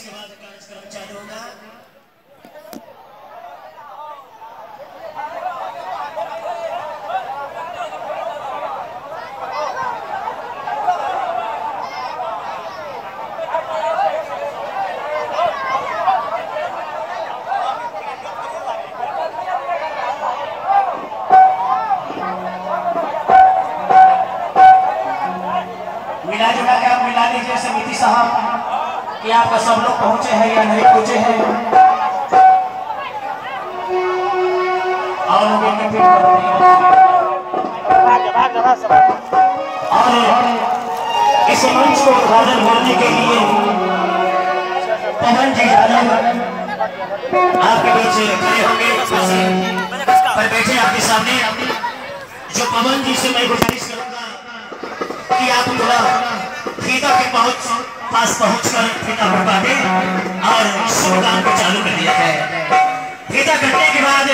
इसके बाद कार्यक्रम चालू होगा मिला जुला के आप मिला लीजिए समिति साहब। कि आपका सब लोग पहुँचे हैं या नहीं पहुँचे हैं। और इनके पीठ पर नहीं और इस मंच को उद्घाटन करने के लिए पवन जी यादव आपके बीच खड़े होंगे। पर बैठे आपके सामने। जो पवन जी से मैं गुजारिश करूँगा कि आप थोड़ा फीता के पहुँच पास पहुंचकर फीता हटा दें और काम को चालू कर दिया जाए फीता कटने के बाद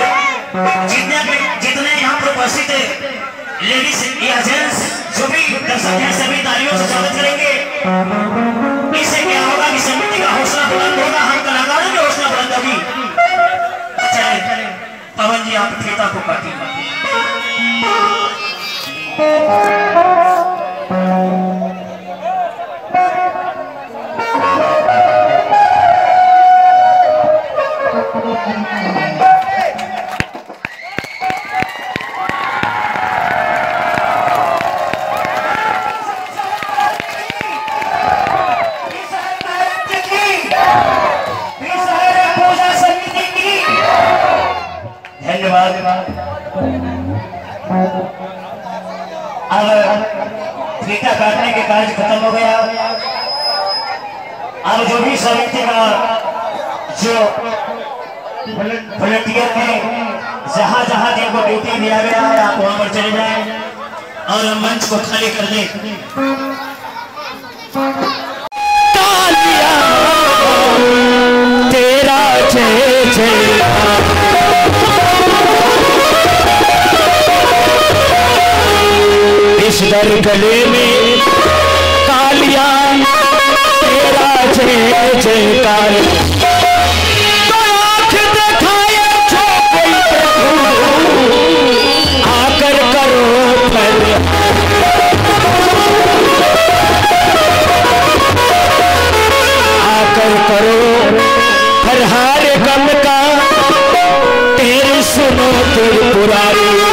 जितने भी जितने यहाँ पर उपस्थित लेडीज़ या जेंट्स जो भी दर्शक हैं, सभी तालियों से स्वागत करेंगे। इससे क्या होगा कि समिति का हौसला बुलंद होगा, हम कलाकारों की हौसला बुलंद होगी। चले, पवन जी, आप फीता को काटिए अब काटने के कार्य खत्म हो गया। अब जो भी समिति का जो वॉलंटियर है जहाँ जहाँ जिनको ड्यूटी दिया गया है आप वहाँ पर चले जाएँ और मंच को खाली कर दें। तेरा इस दर गले में कालिया तेरा जय, जयकार। तो करो हर हार गम का, तेरे सुनो तेरे पुरारी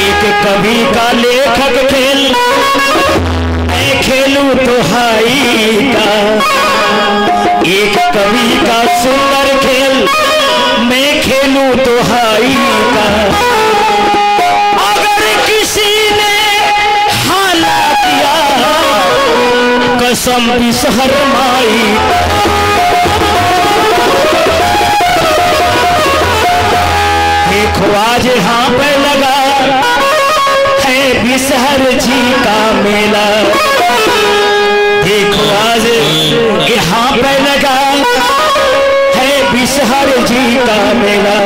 एक कवि का लेखक खेल, मैं खेलूं तो हाई का। एक कवि का सुंदर खेल, मैं खेलूं तो का। अगर किसी ने हाला किया, कसम बिसहर माई आज यहाँ पर लगा है बिसहर जी का मेला। देखो आज यहाँ पर लगा है बिसहर जी का मेला।